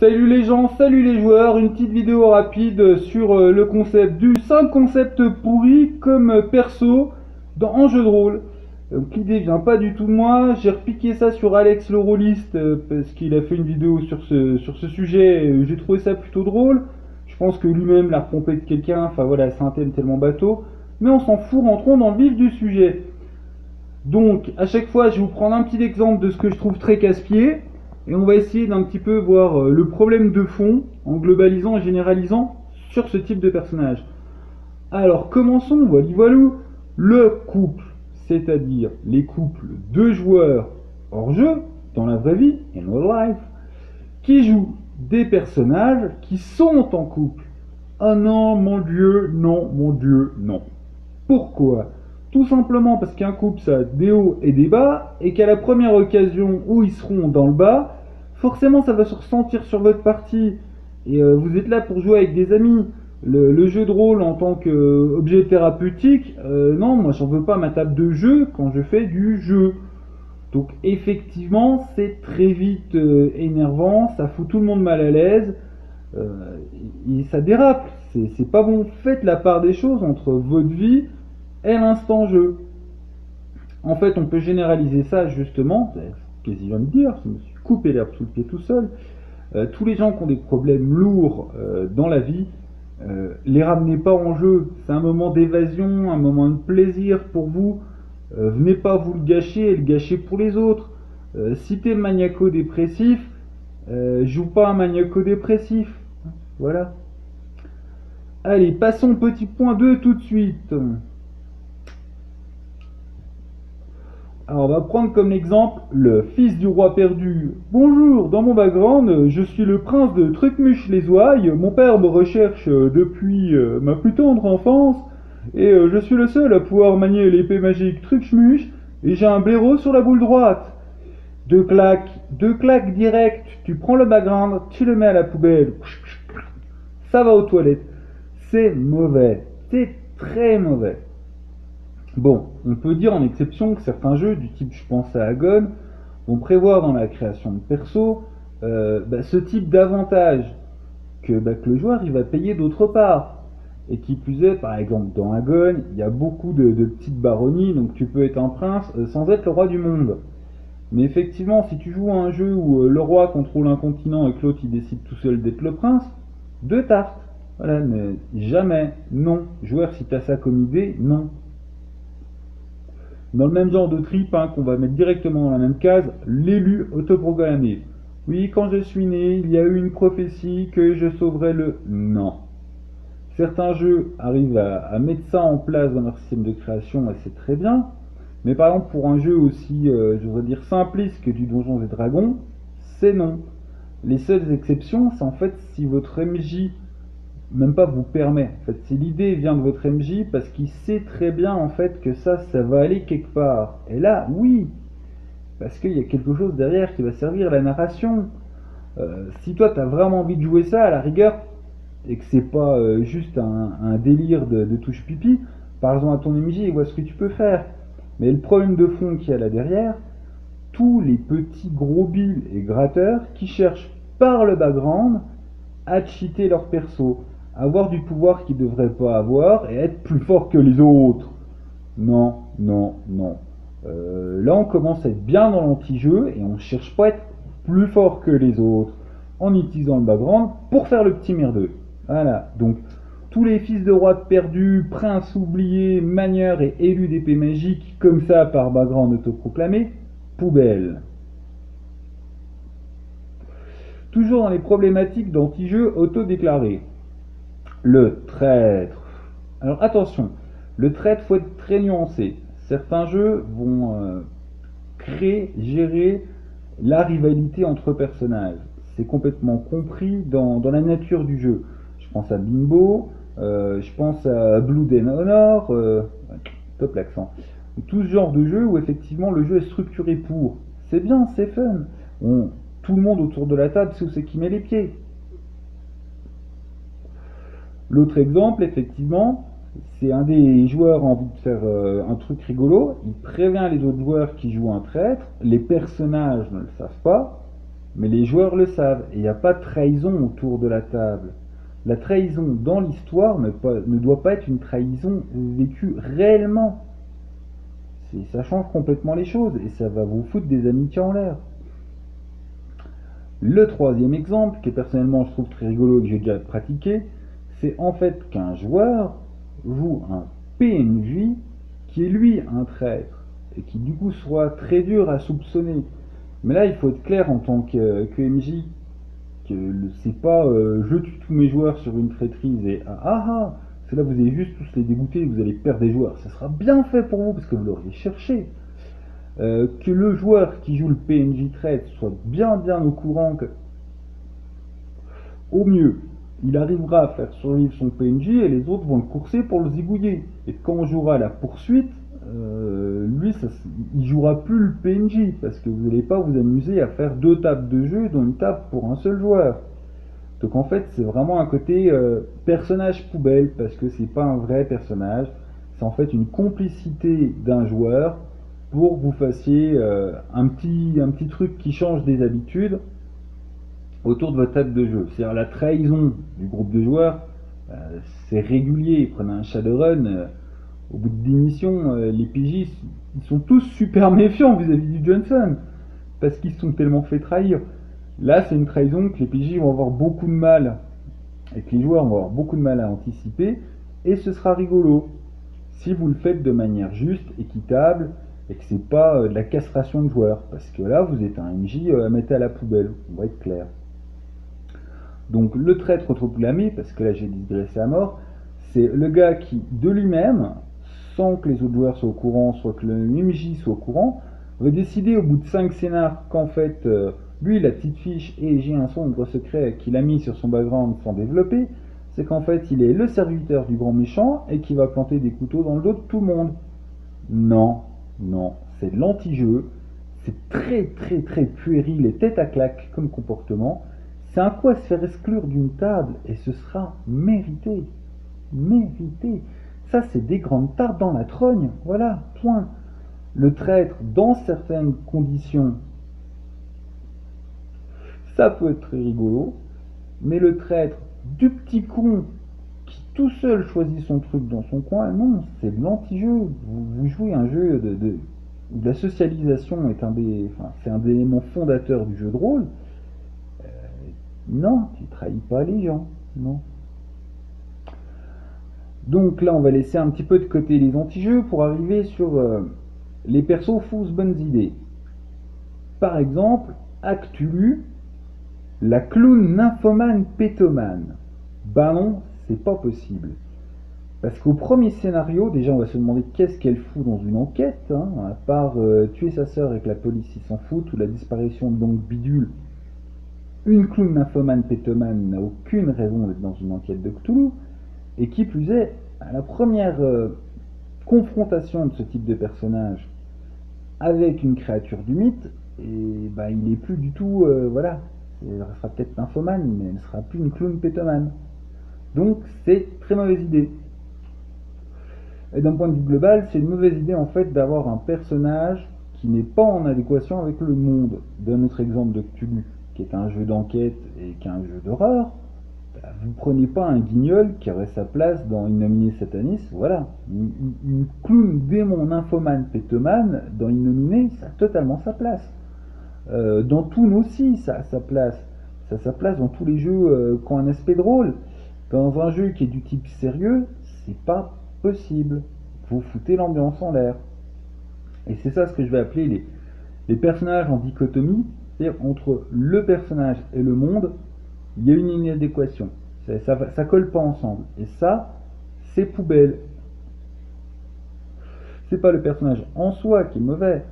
Salut les gens, salut les joueurs, une petite vidéo rapide sur euh, le concept du 5 concepts pourris comme perso dans jeu de rôle. Donc l'idée vient pas du tout de moi, j'ai repiqué ça sur Alex le rôliste euh, parce qu'il a fait une vidéo sur ce, sur ce sujet, et j'ai trouvé ça plutôt drôle. Je pense que lui-même l'a repompé de quelqu'un, enfin voilà, c'est un thème tellement bateau. Mais on s'en fout, rentrons dans le vif du sujet. Donc, à chaque fois, je vais vous prendre un petit exemple de ce que je trouve très casse-pied, et on va essayer d'un petit peu voir euh, le problème de fond en globalisant et généralisant sur ce type de personnage. Alors commençons, voilà, voilà le couple, c'est-à-dire les couples de joueurs hors jeu, dans la vraie vie, in real life, qui jouent des personnages qui sont en couple. Ah non, mon Dieu, non, mon Dieu, non. Pourquoi? Tout simplement parce qu'un couple, ça a des hauts et des bas, et qu'à la première occasion où ils seront dans le bas, forcément ça va se ressentir sur votre partie. Et euh, vous êtes là pour jouer avec des amis. Le, jeu de rôle en tant qu'objet thérapeutique, euh, non, moi j'en veux pas ma table de jeu quand je fais du jeu. Donc effectivement, c'est très vite euh, énervant, ça fout tout le monde mal à l'aise, et ça dérape, c'est pas bon. Faites la part des choses entre votre vie et l'instant jeu. En fait, on peut généraliser ça justement, qu'est-ce qu'il va me dire Je me coupé l'herbe sous le pied tout seul. Euh, tous les gens qui ont des problèmes lourds euh, dans la vie, euh, les ramenez pas en jeu. C'est un moment d'évasion, un moment de plaisir pour vous. venez pas vous le gâcher et le gâcher pour les autres. si t'es maniaco-dépressif, joue pas un maniaco-dépressif. Voilà. Allez, passons au petit point 2 tout de suite. Alors on va prendre comme exemple le fils du roi perdu. Bonjour, dans mon background, je suis le prince de Trucmuche les Ouailles. Mon père me recherche depuis euh, ma plus tendre enfance et euh, je suis le seul à pouvoir manier l'épée magique Trucmuche et j'ai un blaireau sur la boule droite. Deux claques, deux claques direct, tu prends le background, tu le mets à la poubelle. Ça va aux toilettes. C'est mauvais. C'est très mauvais. Bon, on peut dire en exception que certains jeux, du type je pense à Agon, vont prévoir dans la création de perso euh, bah, ce type d'avantage bah, que, le joueur il va payer d'autre part. Et qui plus est, par exemple dans Agon, il y a beaucoup de, petites baronnies, donc tu peux être un prince euh, sans être le roi du monde. Mais effectivement, si tu joues à un jeu où euh, le roi contrôle un continent et que l'autre il décide tout seul d'être le prince, deux tartes. Voilà, mais jamais, non. Joueur, si tu as ça comme idée, non. Dans le même genre de trip hein, qu'on va mettre directement dans la même case, l'élu autoprogrammé. Oui, quand je suis né, il y a eu une prophétie que je sauverais le... Non. Certains jeux arrivent à, mettre ça en place dans leur système de création et c'est très bien. Mais par exemple, pour un jeu aussi, euh, je voudrais dire, simpliste que du Donjons et Dragons, c'est non. Les seules exceptions, c'est en fait si votre MJ même pas vous permet. En fait, si l'idée vient de votre MJ parce qu'il sait très bien en fait que ça, ça va aller quelque part. Et là, oui, parce qu'il y a quelque chose derrière qui va servir la narration. Euh, si toi, tu as vraiment envie de jouer ça, à la rigueur, et que c'est pas euh, juste un, délire de, touche pipi, parle-en à ton MJ et vois ce que tu peux faire. Mais le problème de fond qu'il y a là derrière, tous les petits gros billes et gratteurs qui cherchent par le background à cheater leur perso avoir du pouvoir qu'ils ne devraient pas avoir et être plus fort que les autres. Non, non, non. Euh, là, on commence à être bien dans l'anti-jeu et on ne cherche pas à être plus fort que les autres en utilisant le background pour faire le petit merdeux. Voilà. Donc, tous les fils de roi perdus, princes oubliés, manieurs et élus d'épée magique, comme ça par background autoproclamé, poubelle. Toujours dans les problématiques d'anti-jeu auto-déclarés le traître. Alors attention, le traître, faut être très nuancé. Certains jeux vont euh, créer, gérer la rivalité entre personnages. C'est complètement compris dans, la nature du jeu. Je pense à Bimbo, euh, je pense à Blood and Honor, euh, top l'accent. Tout ce genre de jeu où effectivement le jeu est structuré pour. C'est bien, c'est fun. tout le monde autour de la table sait où c'est qui met les pieds. L'autre exemple, effectivement, c'est un des joueurs envie de faire euh, un truc rigolo, il prévient les autres joueurs qui jouent un traître, les personnages ne le savent pas, mais les joueurs le savent, et il n'y a pas de trahison autour de la table. La trahison dans l'histoire ne, ne, doit pas être une trahison vécue réellement. Ça change complètement les choses, et ça va vous foutre des amitiés en l'air. Le troisième exemple, que personnellement je trouve très rigolo et que j'ai déjà pratiqué, c'est en fait qu'un joueur joue un PNJ qui est lui un traître et qui du coup soit très dur à soupçonner. Mais là, il faut être clair en tant que, que MJ, que c'est pas euh, je tue tous mes joueurs sur une traîtrise et ah ah, ah c'est là vous allez juste tous les dégoûter, vous allez perdre des joueurs. Ça sera bien fait pour vous parce que vous l'auriez cherché. Euh, que le joueur qui joue le PNJ traite soit bien bien au courant que au mieux il arrivera à faire survivre son PNJ et les autres vont le courser pour le zigouiller. Et quand on jouera la poursuite, euh, lui, ça, il jouera plus le PNJ parce que vous n'allez pas vous amuser à faire deux tables de jeu dont une table pour un seul joueur. Donc en fait, c'est vraiment un côté euh, personnage poubelle parce que c'est pas un vrai personnage. C'est en fait une complicité d'un joueur pour que vous fassiez euh, un, petit, un petit truc qui change des habitudes autour de votre table de jeu. C'est-à-dire la trahison du groupe de joueurs, euh, c'est régulier. Prenez un Shadowrun, euh, au bout de 10 missions, euh, les PJ ils sont tous super méfiants vis-à-vis du Johnson, parce qu'ils se sont tellement fait trahir. Là, c'est une trahison que les PJ vont avoir beaucoup de mal, et que les joueurs vont avoir beaucoup de mal à anticiper, et ce sera rigolo. Si vous le faites de manière juste, équitable, et que c'est pas de la castration de joueurs, parce que là, vous êtes un MJ à mettre à la poubelle, on va être clair. Donc le traître autoproclamé, parce que là j'ai digressé à mort, c'est le gars qui, de lui-même, sans que les autres joueurs soient au courant, soit que le MJ soit au courant, va décider au bout de 5 scénars qu'en fait, euh, lui, la petite fiche, et j'ai un sombre secret qu'il a mis sur son background sans développer, c'est qu'en fait, il est le serviteur du grand méchant et qui va planter des couteaux dans le dos de tout le monde. Non, non, c'est l'anti-jeu, c'est très très très puéril et tête à claque comme comportement, c'est se faire exclure d'une table et ce sera mérité. Mérité. Ça, c'est des grandes tartes dans la trogne. Voilà, point. Le traître, dans certaines conditions, ça peut être très rigolo, mais le traître du petit con qui tout seul choisit son truc dans son coin, non, c'est l'anti-jeu. Vous, jouez un jeu de, la socialisation est un des, enfin, c'est un des éléments fondateurs du jeu de rôle. Non, tu trahis pas les gens. Non. Donc là, on va laisser un petit peu de côté les anti-jeux pour arriver sur euh, les persos fausses bonnes idées. Par exemple, Actulu, la clown nymphomane pétomane. Bah non, c'est pas possible. Parce qu'au premier scénario, déjà on va se demander qu'est-ce qu'elle fout dans une enquête, hein, à part euh, tuer sa sœur et que la police s'en fout, ou la disparition de donc bidule une clown nymphomane pétomane n'a aucune raison d'être dans une enquête de Cthulhu, et qui plus est, à la première euh, confrontation de ce type de personnage avec une créature du mythe, et bah, il est plus du tout, euh, voilà, elle sera peut-être nymphomane, mais elle ne sera plus une clown pétomane. Donc c'est très mauvaise idée. Et d'un point de vue global, c'est une mauvaise idée en fait d'avoir un personnage qui n'est pas en adéquation avec le monde. D'un autre exemple de Cthulhu qui est un jeu d'enquête et qui est un jeu d'horreur, bah, vous prenez pas un guignol qui aurait sa place dans Innominé Satanis, voilà. Une, clown démon nymphomane pétomane dans Innominé, ça a totalement sa place. Euh, dans Toon aussi, ça a sa place. Ça a sa place dans tous les jeux euh, qui ont un aspect drôle. Dans un jeu qui est du type sérieux, c'est pas possible. Vous foutez l'ambiance en l'air. Et c'est ça ce que je vais appeler les, les personnages en dichotomie c'est-à-dire entre le personnage et le monde, il y a une inadéquation. Ça, ça, colle pas ensemble. Et ça, c'est poubelle. C'est pas le personnage en soi qui est mauvais,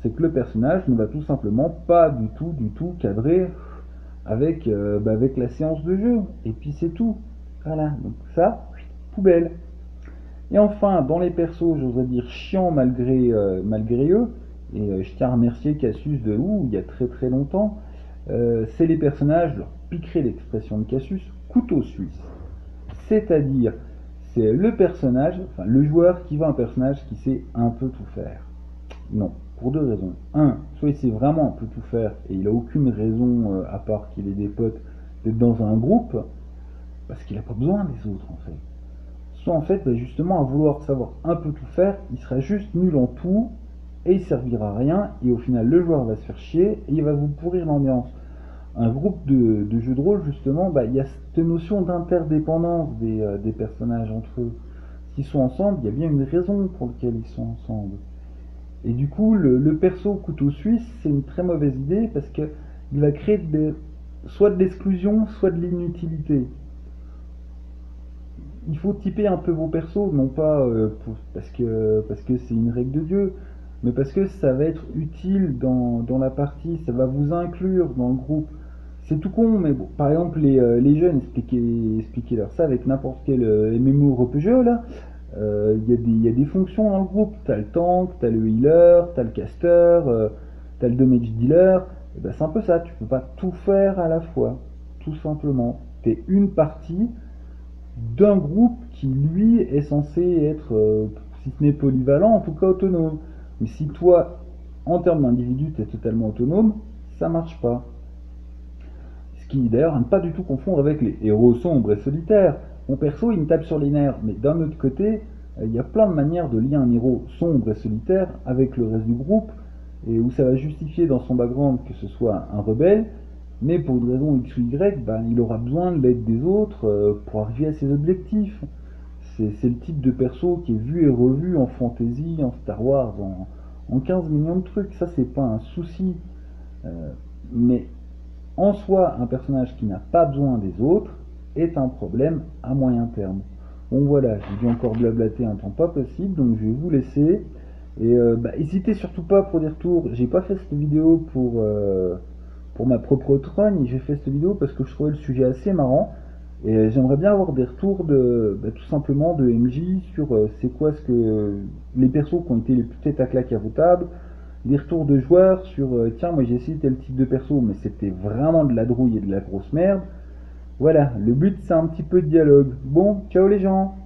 c'est que le personnage ne va tout simplement pas du tout, du tout cadrer avec, euh, bah, avec la séance de jeu. Et puis c'est tout. Voilà. Donc ça, poubelle. Et enfin, dans les persos, j'oserais dire chiant malgré, euh, malgré eux, et euh, je tiens à remercier Cassius de où il y a très très longtemps. Euh, c'est les personnages, leur piquerai l'expression de Cassius, couteau suisse. C'est-à-dire, c'est le personnage, enfin le joueur qui veut un personnage qui sait un peu tout faire. Non, pour deux raisons. Un, soit il sait vraiment un peu tout faire et il a aucune raison, à part qu'il ait des potes, d'être dans un groupe, parce qu'il n'a pas besoin des autres en fait. Soit en fait, bah, justement, à vouloir savoir un peu tout faire, il sera juste nul en tout et il servira à rien. Et au final, le joueur va se faire chier et il va vous pourrir l'ambiance. Un groupe de, jeux de rôle, justement, bah, il y a cette notion d'interdépendance euh, des, personnages entre eux. S'ils sont ensemble, il y a bien une raison pour laquelle ils sont ensemble. Et du coup, le, perso couteau suisse, c'est une très mauvaise idée parce qu'il va créer soit de l'exclusion, soit de l'inutilité il faut typer un peu vos persos, non pas euh, parce que parce que c'est une règle de Dieu, mais parce que ça va être utile dans, la partie, ça va vous inclure dans le groupe. C'est tout con, mais bon, par exemple, les, euh, les jeunes, expliquez, leur ça avec n'importe quel euh, MMO RPG là. Il y, a des fonctions dans le groupe. T'as le tank, t'as le healer, t'as le caster, t'as le damage dealer. Ben, c'est un peu ça, tu peux pas tout faire à la fois, tout simplement. T'es une partie, d'un groupe qui, lui, est censé être, euh, si ce n'est polyvalent, en tout cas autonome. Mais si toi, en termes d'individu, tu es totalement autonome, ça marche pas. Ce qui, d'ailleurs, à ne pas du tout confondre avec les héros sombres et solitaires. Mon perso, il me tape sur les nerfs, mais d'un autre côté, euh, il y a plein de manières de lier un héros sombre et solitaire avec le reste du groupe, et où ça va justifier dans son background que ce soit un rebelle, mais pour une raison X ou Y, ben, il aura besoin de l'aide des autres euh, pour arriver à ses objectifs. C'est le type de perso qui est vu et revu en fantasy, en Star Wars, en, 15 millions de trucs. Ça, c'est pas un souci. Euh, mais en soi, un personnage qui n'a pas besoin des autres est un problème à moyen terme. Bon voilà, j'ai dû encore blablater un temps pas possible, donc je vais vous laisser. Et euh, bah, n'hésitez surtout pas pour des retours. J'ai pas fait cette vidéo pour pour ma propre trogne, j'ai fait cette vidéo parce que je trouvais le sujet assez marrant. Et j'aimerais bien avoir des retours de bah, tout simplement de MJ sur euh, c'est quoi ce que les persos qui ont été les plus tête à claque à vos tables, des retours de joueurs sur euh, tiens moi j'ai essayé tel type de perso mais c'était vraiment de la drouille et de la grosse merde. Voilà, le but c'est un petit peu de dialogue. Bon, ciao les gens